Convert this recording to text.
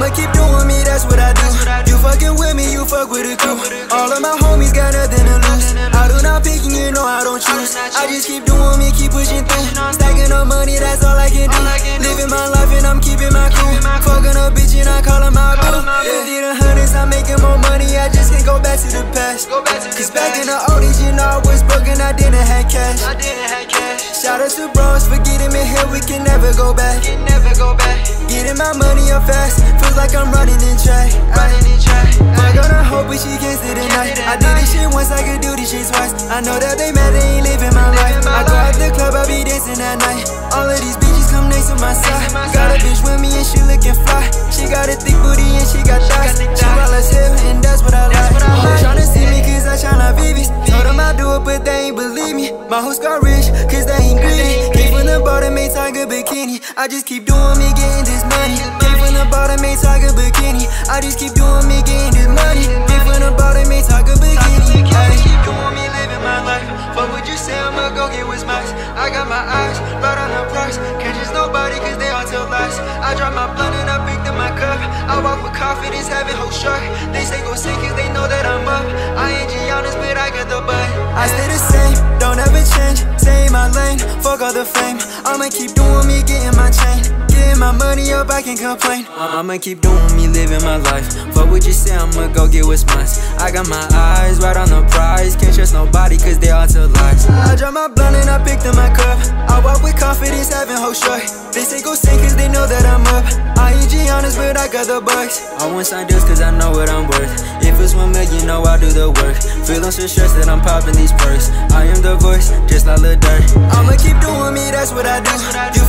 I'ma keep doing me, that's what I do. You fucking with me, you fuck with a crew. All of my homies got nothing to lose. I do not pick and you know I don't choose. I just keep doing me, keep pushing through. Stacking up money, that's all I can do. Living my life and I'm keeping my cool. Fucking a bitch and I call her my boo. Fifty to hundreds, I'm making more money. I just can't go back to the past. Cause back in the oldies, you know I was broken, I didn't have cash. I didn't have cash. Shout out to bros for getting me here, we can never go back. Can never go back. Getting my money up fast, feels like I'm running in track. Running in track. Fuck on her hope, but she can't sit the night. I did this shit once, I could do this shit twice. I know that they mad, they ain't living my life. I go out the club, I be dancing at night. All of these bitches come next to my side. Got a bitch with me and she looking fly. She got a thick booty and she got thighs. She wild as hell and that's what I like. Hoes tryna see me cause I shine VVs. Told them I do it, but they ain't believe me. My hoes got I just keep doing me, getting this money. Came from the bottom, made tiger bikini. I just keep doing me, getting this money. Came from the bottom, made tiger bikini. I keep doing me, living my life. Fuck what you say, I'ma go get what's mine. I got my eyes right on the price. Can't trust nobody cause they all tell lies. I drop my blunt and I picked up my cup. I walk with confidence, having hope struck. They say go sick cause they know that I'm up. I ain't Giannis, but I got the butt. I stay the fame. I'ma keep doing me, getting my chain. Getting my money up, I can't complain. I'ma keep doing me, living my life. Fuck what you say, I'ma go get what's mine. I got my eyes right on the prize. Can't trust nobody cause they all tell lies. I drop my blunt and I picked up my cup. I walk with confidence, having hope struck. They say go sing cause they know that I'm I ain't Giannis, but I got the bucks. I want sign deals cause I know what I'm worth. If it's one million, know I'll do the work. Feeling so stressed that I'm popping these perks. I am the voice, just like Lil Durk. I'ma keep doing me, that's what I do.